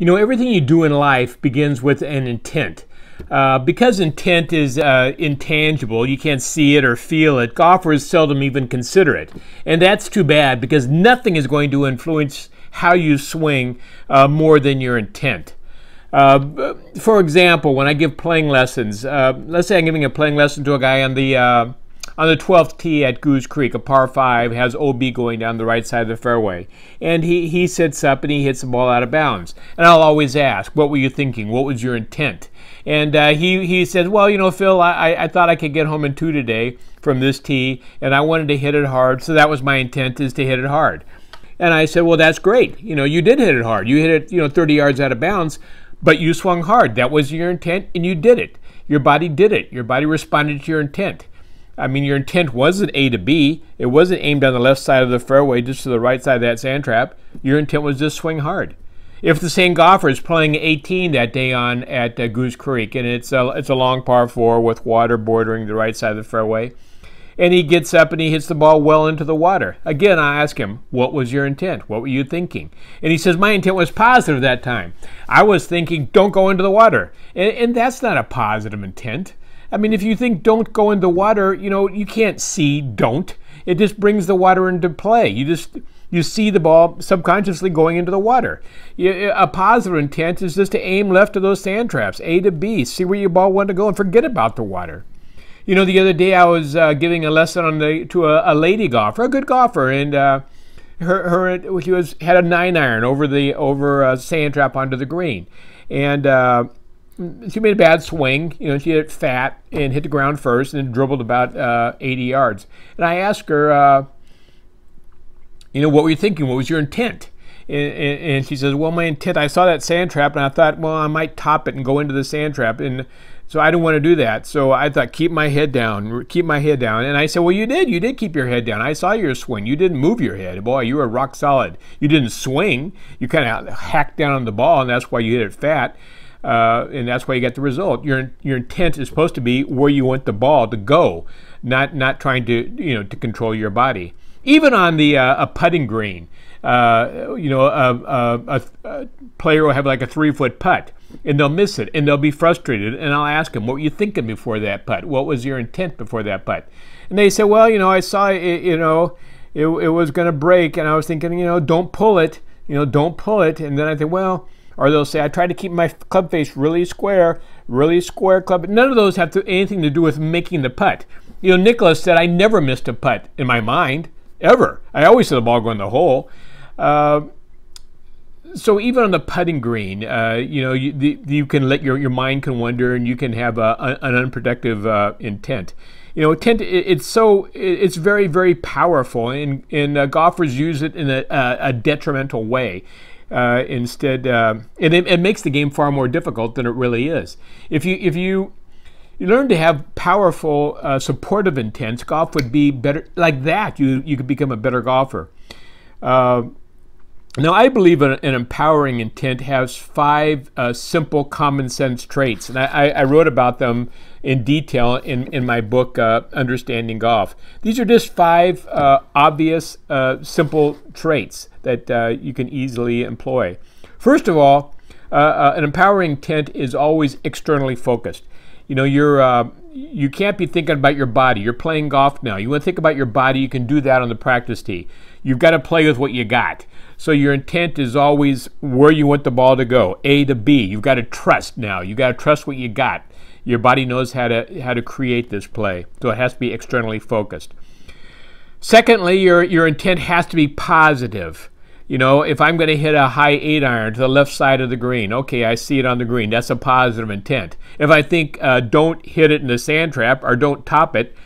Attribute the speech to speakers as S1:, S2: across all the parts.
S1: You know, everything you do in life begins with an intent. Uh, because intent is uh, intangible, you can't see it or feel it, golfers seldom even consider it. And that's too bad because nothing is going to influence how you swing uh, more than your intent. Uh, for example, when I give playing lessons, uh, let's say I'm giving a playing lesson to a guy on the uh, on the 12th tee at Goose Creek, a par 5, has OB going down the right side of the fairway. And he, he sits up and he hits the ball out of bounds. And I'll always ask, what were you thinking? What was your intent? And uh, he, he says, well, you know, Phil, I, I thought I could get home in two today from this tee, and I wanted to hit it hard, so that was my intent, is to hit it hard. And I said, well, that's great. You know, you did hit it hard. You hit it, you know, 30 yards out of bounds, but you swung hard. That was your intent, and you did it. Your body did it. Your body responded to your intent. I mean, your intent wasn't A to B. It wasn't aimed on the left side of the fairway, just to the right side of that sand trap. Your intent was just swing hard. If the same golfer is playing 18 that day on at uh, Goose Creek, and it's a, it's a long par four with water bordering the right side of the fairway, and he gets up and he hits the ball well into the water. Again, I ask him, What was your intent? What were you thinking? And he says, My intent was positive that time. I was thinking, Don't go into the water. And, and that's not a positive intent. I mean, if you think don't go in the water, you know, you can't see don't. It just brings the water into play. You just you see the ball subconsciously going into the water. A positive intent is just to aim left of those sand traps, A to B, see where your ball wanted to go, and forget about the water. You know, the other day I was uh, giving a lesson on the to a, a, lady golfer, a good golfer, and uh, her her she was had a nine iron over the over a sand trap onto the green, and uh, she made a bad swing. You know, she hit fat and hit the ground first, and dribbled about uh, 80 yards. And I asked her, uh, you know, what were you thinking? What was your intent? And, and, and, she says, well, my intent, I saw that sand trap, and I thought, well, I might top it and go into the sand trap. And so I didn't want to do that. So I thought, keep my head down, keep my head down. And I said, well, you did. You did keep your head down. I saw your swing. You didn't move your head. Boy, you were rock solid. You didn't swing. You kind of hacked down on the ball, and that's why you hit it fat uh, and that's why you get the result. Your your intent is supposed to be where you want the ball to go, not not trying to you know to control your body. Even on the uh, a putting green, uh, you know, a, a, a, player will have like a three foot putt, and they'll miss it, and they'll be frustrated. And I'll ask them, "What were you thinking before that putt? What was your intent before that putt?" And they say, "Well, you know, I saw it, you know, it, it was going to break, and I was thinking, you know, don't pull it, you know, don't pull it." And then I think, well or they'll say, I try to keep my club face really square, really square club. None of those have to, anything to do with making the putt. You know, Nicklaus said, I never missed a putt in my mind, ever. I always saw the ball go in the hole. Uh, so even on the putting green, uh, you know, you, the, you can let your, your mind can wander and you can have a, an unproductive uh, intent. You know, intent, it, it's so, it, it's very, very powerful and, and uh, golfers use it in a, a detrimental way. Uh, instead, uh, it, it, makes the game far more difficult than it really is. If you if you you learn to have powerful uh, supportive intents, golf would be better like that. You you could become a better golfer. Uh, now, I believe an, an, empowering intent has five uh, simple common sense traits, and I, I, wrote about them in detail in, in my book, uh, Understanding Golf. These are just five uh, obvious, uh, simple traits that uh, you can easily employ. First of all, uh, an empowering intent is always externally focused. You know, you're you can't be thinking about your body. You're playing golf now. You want to think about your body. You can do that on the practice tee. You've got to play with what you got. So your intent is always where you want the ball to go, A to B. You've got to trust now. You've got to trust what you got. Your body knows how to how to create this play. So it has to be externally focused. Secondly, your your intent has to be positive. You know, if I'm going to hit a high eight iron to the left side of the green, okay, I see it on the green. That's a positive intent. If I think uh, don't hit it in the sand trap or don't top it,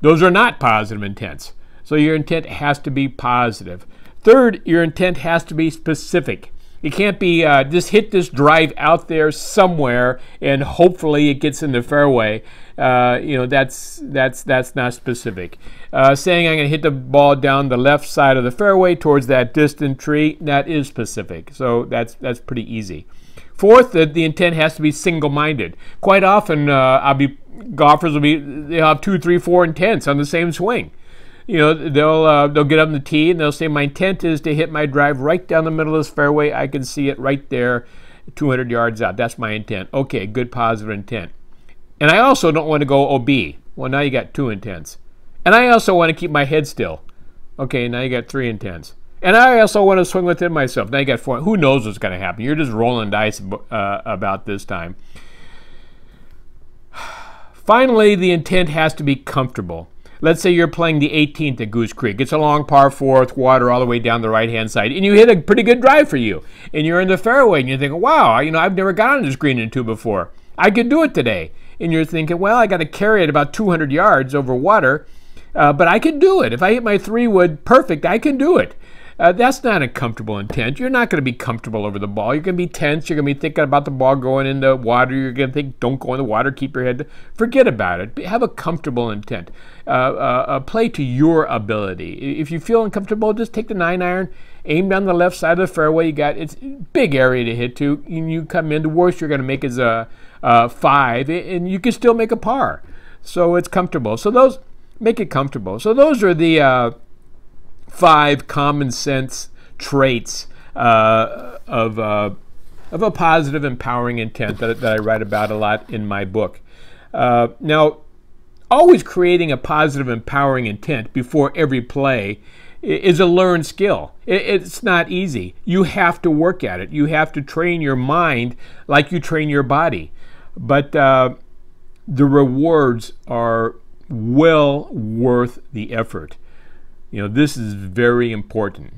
S1: those are not positive intents. So your intent has to be positive. Third, your intent has to be specific. It can't be uh, just hit this drive out there somewhere and hopefully it gets in the fairway. Uh, you know that's that's that's not specific. Uh, saying I'm going to hit the ball down the left side of the fairway towards that distant tree that is specific. So that's that's pretty easy. Fourth, the, the intent has to be single-minded. Quite often, uh, I'll be golfers will be they have two, three, four intents on the same swing. You know, they'll uh, they'll get in the tee and they'll say, "My intent is to hit my drive right down the middle of this fairway. I can see it right there, 200 yards out. That's my intent." Okay, good positive intent. And I also don't want to go OB. Well, now you got two intents. And I also want to keep my head still. Okay, now you got three intents. And I also want to swing within myself. Now you got four. Who knows what's going to happen? You're just rolling dice uh, about this time. Finally, the intent has to be comfortable. Let's say you're playing the 18th at Goose Creek. It's a long par fourth, water all the way down the right hand side, and you hit a pretty good drive for you. And you're in the fairway, and you think, wow, you know, I've never gotten this green in two before. I could do it today. And you're thinking, well, I got to carry it about 200 yards over water, uh, but I can do it. If I hit my three wood perfect, I can do it. Uh, that's not a comfortable intent. You're not going to be comfortable over the ball. You're going to be tense. You're going to be thinking about the ball going in the water. You're going to think, don't go in the water. Keep your head. Forget about it. Have a comfortable intent. Uh, uh, uh, play to your ability. If you feel uncomfortable, just take the nine iron, aim down the left side of the fairway. You got it's big area to hit to. And you come in. The worst you're going to make is a, a five, and you can still make a par. So it's comfortable. So those make it comfortable. So those are the uh, five common sense traits uh, of, uh, of a positive, empowering intent that, that I write about a lot in my book. Uh, now, always creating a positive, empowering intent before every play is a learned skill. It's not easy. You have to work at it. You have to train your mind like you train your body. But uh, the rewards are well worth the effort. You know, this is very important.